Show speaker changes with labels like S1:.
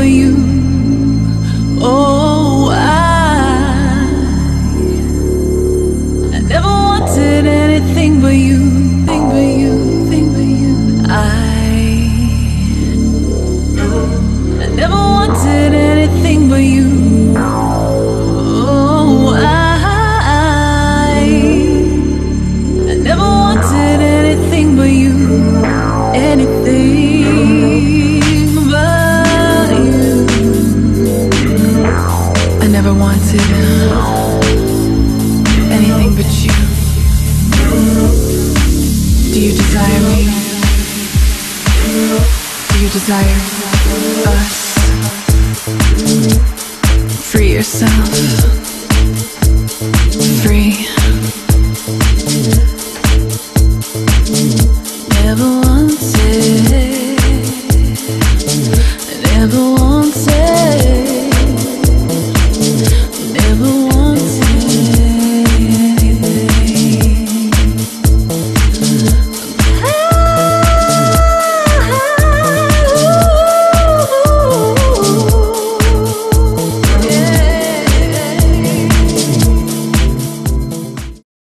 S1: For you. Oh. desire us. Free yourself. Free. Never wanted. Never wanted.